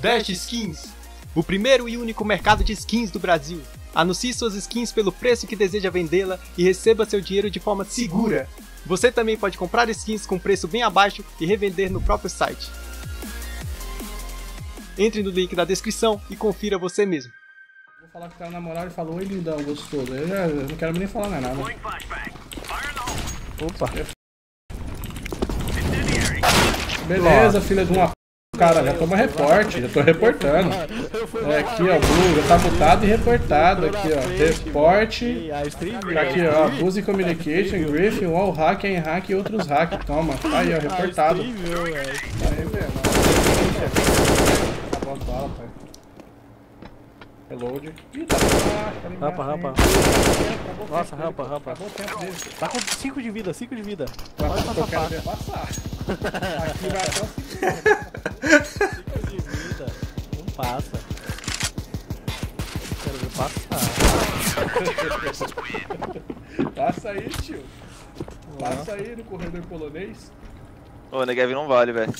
Dash Skins, o primeiro e único mercado de skins do Brasil. Anuncie suas skins pelo preço que deseja vendê-la e receba seu dinheiro de forma segura. Você também pode comprar skins com preço bem abaixo e revender no próprio site. Entre no link da descrição e confira você mesmo. Vou falar que tá namorado e falou, oi lindão, gostoso. Eu, já, eu não quero nem falar mais nada. Opa. Beleza, filha de uma cara, já toma reporte, já tô reportando. É, aqui, ó, Blue, já tá mutado e reportado. Aqui, ó, reporte. Tá aqui, ó, Abuse Communication, Griffin, Wall Hack, Aim Hack e outros hack. Toma, tá aí, ó, reportado. Aí, velho. Acabou as balas. Reload. Ih, tá, tá Rampa, rampa. Nossa, rampa, rampa. Tá com 5 de vida, 5 de vida. Vai passar. Aqui vai até o 5 Passa aí, tio. Passa aí no corredor polonês. Ô, Negev não vale, velho.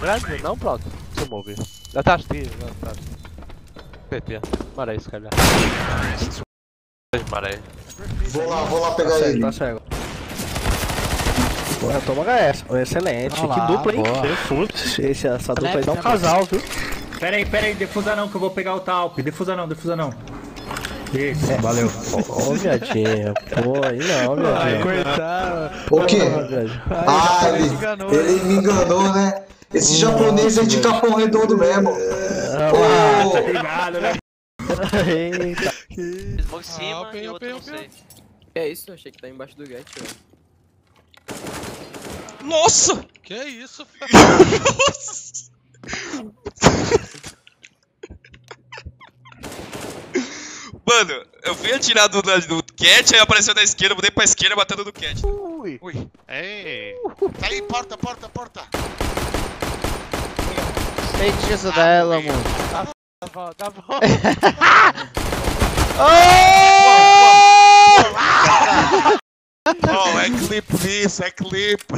Grande, não, pronto. Se move. Já estás tiro, já estás. PT. Marei, se calhar. Marei. Vou lá, vou lá pegar Tá ele. cego, tá cego. Porra, toma HS. Oh, excelente. Olha que dupla, hein? boa. Esse, esse- essa dupla aí dá um casal, viu? Pera aí, pera aí, defusa não que eu vou pegar o talp. Defusa não, defusa não. Isso, valeu. Ô, viadinho. Pô, aí não, viadinho. coitado. O quê? Ô. Ah, ele, ele me enganou, né? Esse japonês é de Capão Redondo mesmo. Ô, Obrigado, né? Eita. Smoke em cima e outro não sei. É isso, eu achei que tá embaixo do get, velho. Nossa! Que isso, Mano, eu fui atirar do, do cat, aí apareceu na esquerda, mudei pra esquerda batendo no cat. Ui. Ui. Ei! Tá aí, porta, porta, porta! Sente isso dela, mano. Dá volta, dá volta. Oh, é clipe isso, é clipe!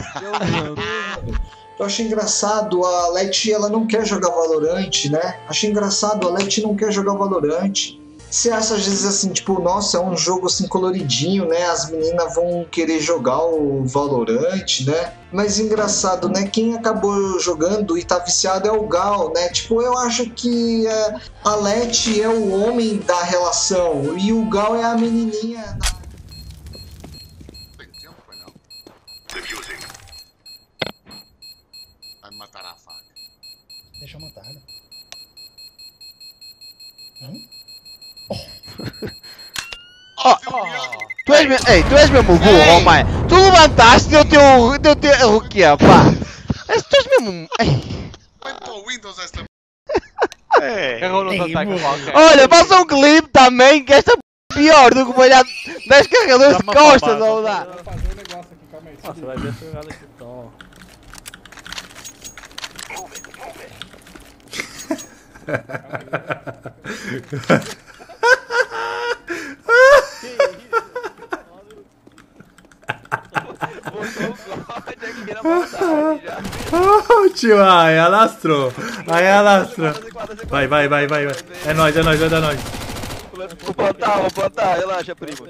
Eu acho engraçado, a Leti ela não quer jogar Valorante, né? Acho engraçado, a Leti não quer jogar Valorante. Você acha às vezes assim, tipo, nossa, é um jogo assim coloridinho, né? As meninas vão querer jogar o Valorante, né? Mas engraçado, né? Quem acabou jogando e tá viciado é o Gal, né? Tipo, eu acho que é, a Leti é o homem da relação e o Gal é a menininha da Tem tempo, foi não? Vai me matar a faca. Deixa eu matar, né? Tu és mesmo, ei, tu és mesmo burro, oh, mãe. Tu levantaste e deu teu, deu teu, o quê, pá? Mas Tu és mesmo, ei. Aguentou Windows esta Carregou no ataque qualquer. Olha, faça um clipe também, que esta é pior do que molhar 10 carregadores de uma costas, ou dá? Vou fazer um negócio aqui, calma aí. Nossa, vai ver essa jogada aqui, então. Oh, tio, ai, alastrou. Aí alastrou. Vai, vai, vai, vai, vai. É nóis, é nóis, vai dar nóis. Vou plantar, vou plantar, relaxa, primo.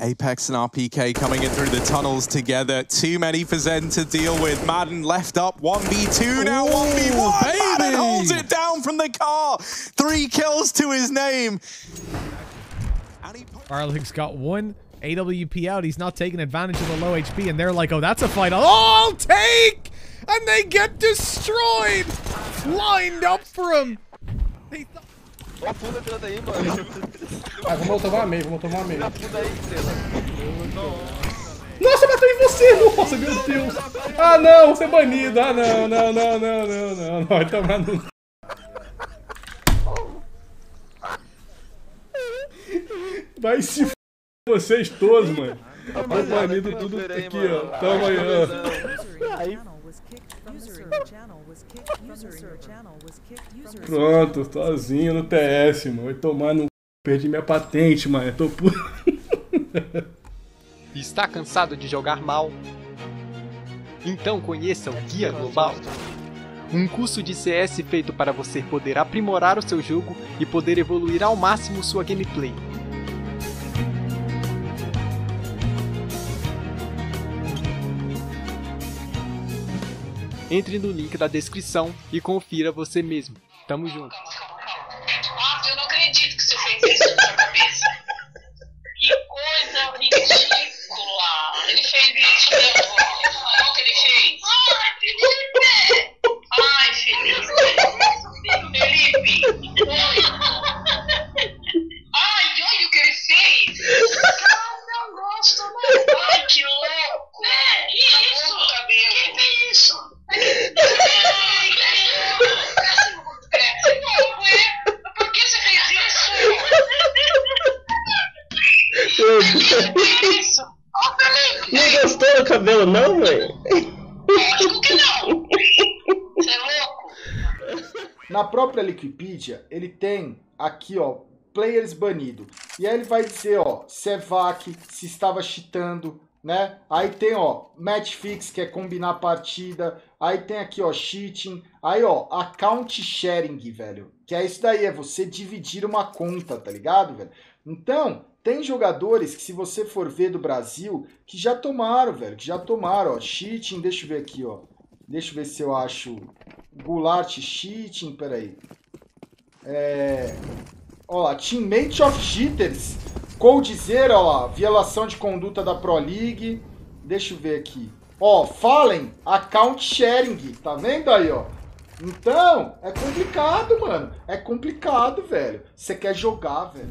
Apex and RPK coming in through the tunnels together. Too many for Zen to deal with. Madden left up 1v2 now, 1v1. Madden holds it down from the car. Three kills to his name. And he put- Arling's got one AWP out. He's not taking advantage of the low HP, and they're like, oh, that's a fight. Oh, I'll take! And they get destroyed! Lined up for him! They funda tirando aí, mano. Ah, vamos tomar meio, vamos tomar meio. Funda aí, César. Nossa, bateu em você! Nossa, meu Deus! Ah, não, você é banido! Ah, não, não, não, não, não, não, não. Vai tomar no. Vai se f... vocês todos, mano. Tô banido tudo aqui, ó. Toma aí, ó. Pronto, sozinho no TS, mano. Vai tomar no. Perdi minha patente, mano. Eu tô pu... Está cansado de jogar mal? Então conheça o Guia Global. Um curso de CS feito para você poder aprimorar o seu jogo e poder evoluir ao máximo sua gameplay. Entre no link da descrição e confira você mesmo. Tamo junto. Cabelo, não, velho? Lógico que não! Você é louco? Na própria Wikipedia, ele tem aqui, ó, players banido. E aí ele vai dizer, ó, se é VAC, se estava cheatando, né? Aí tem, ó, match fix, que é combinar a partida. Aí tem aqui, ó, cheating. Aí, ó, account sharing, velho. Que é isso daí, é você dividir uma conta, tá ligado, velho? Então, tem jogadores que, se você for ver do Brasil, que já tomaram, velho, que já tomaram, ó, cheating, deixa eu ver aqui, ó. Deixa eu ver se eu acho Goulart cheating, peraí. É... Ó lá, Teammate of Cheaters. Coldzera, ó lá, violação de conduta da Pro League. Deixa eu ver aqui. Ó, Fallen, account sharing. Tá vendo aí, ó? Então, é complicado, mano. É complicado, velho. Você quer jogar, velho.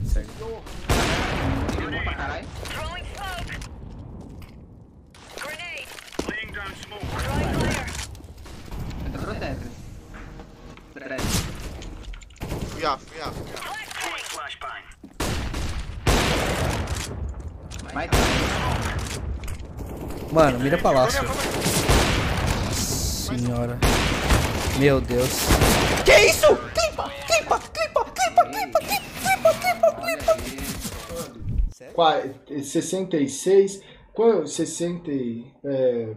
Vai. Mano, mira palácio. Senhora. Meu Deus. Que isso? Clipa, clipa, clipa, clipa, clipa, clipa, clipa, clipa. Qua- 66. Qual 60 e- é,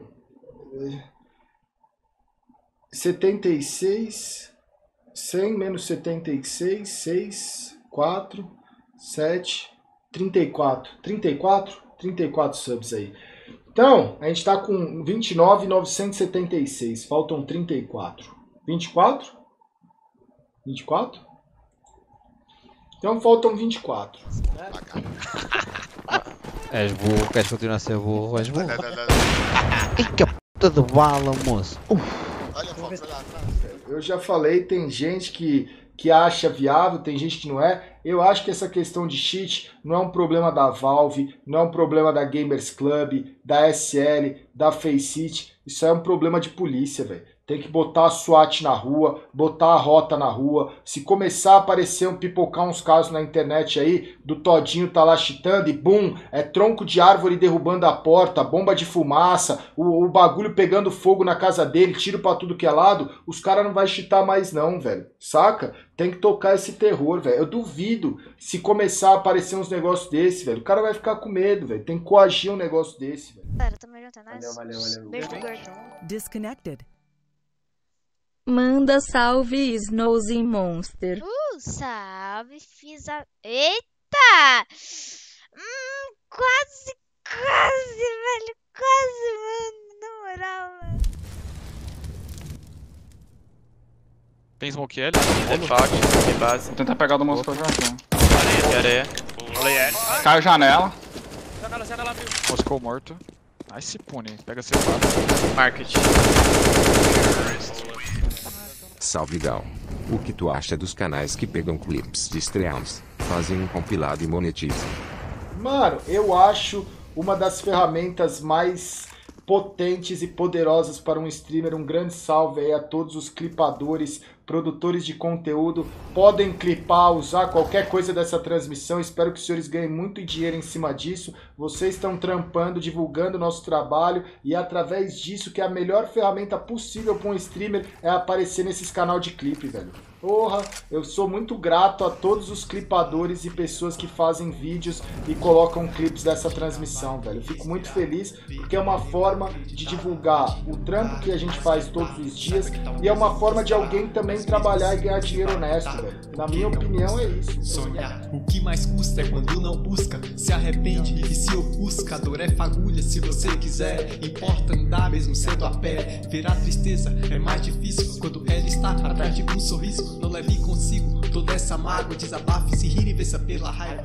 é, 76 100 menos 76 6 4 7 34 34 34 subs aí. Então, a gente tá com 29,976. Faltam 34. 24? 24? Então faltam 24. És burro, queres continuar a ser burro, és burro. Ai que puta de bala, moço. Olha, Fox, olha lá atrás. Eu já falei, tem gente que, que acha viável, tem gente que não é. Eu acho que essa questão de cheat não é um problema da Valve, não é um problema da Gamers Club, da SL, da Faceit. Isso é um problema de polícia, velho. Tem que botar a SWAT na rua, botar a rota na rua. Se começar a aparecer um pipocar uns casos na internet aí, do Todinho tá lá chitando e bum, é tronco de árvore derrubando a porta, bomba de fumaça, o, o bagulho pegando fogo na casa dele, tiro pra tudo que é lado, os caras não vai chitar mais não, velho. Saca? Tem que tocar esse terror, velho. Eu duvido se começar a aparecer uns negócios desse, velho. O cara vai ficar com medo, velho. Tem que coagir um negócio desse, velho. Galera, tamo junto, é nóis. Valeu, valeu, valeu. Beijo do. Disconnected. Manda salve, Snows Monster. Uh, salve, fiz a... Eita! Hum, quase, quase, velho. Quase, mano. Na moral, mano. Tem smoke L? É fac, tem base. Vou tentar pegar o do Moscou já. já. Areia, areia. Areia. Caiu janela. Janela, janela, abriu. Moscou morto. Nice pune. Pega seu lado. Market. Salve Gal. O que tu acha dos canais que pegam clips de streams, fazem um compilado e monetizam? Mano, eu acho uma das ferramentas mais potentes e poderosas para um streamer. Um grande salve aí a todos os clipadores, produtores de conteúdo, podem clipar, usar qualquer coisa dessa transmissão. Espero que os senhores ganhem muito dinheiro em cima disso. Vocês estão trampando, divulgando o nosso trabalho e é através disso que a melhor ferramenta possível para um streamer é aparecer nesses canal de clipe, velho. Porra, eu sou muito grato a todos os clipadores e pessoas que fazem vídeos e colocam clipes dessa transmissão, velho. Eu fico muito feliz porque é uma forma de divulgar o trampo que a gente faz todos os dias e é uma forma de alguém também trabalhar e ganhar dinheiro honesto, velho. Na minha opinião é isso. Sonhar, o que mais custa é quando não busca, se arrepende e se ofusca. A dor é fagulha se você quiser. Importa andar mesmo sendo a pé. Ver a tristeza é mais difícil quando ela está atrás de um sorriso. Não leve consigo toda essa mágoa, desabafe, se rir e vença pela raiva.